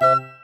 Música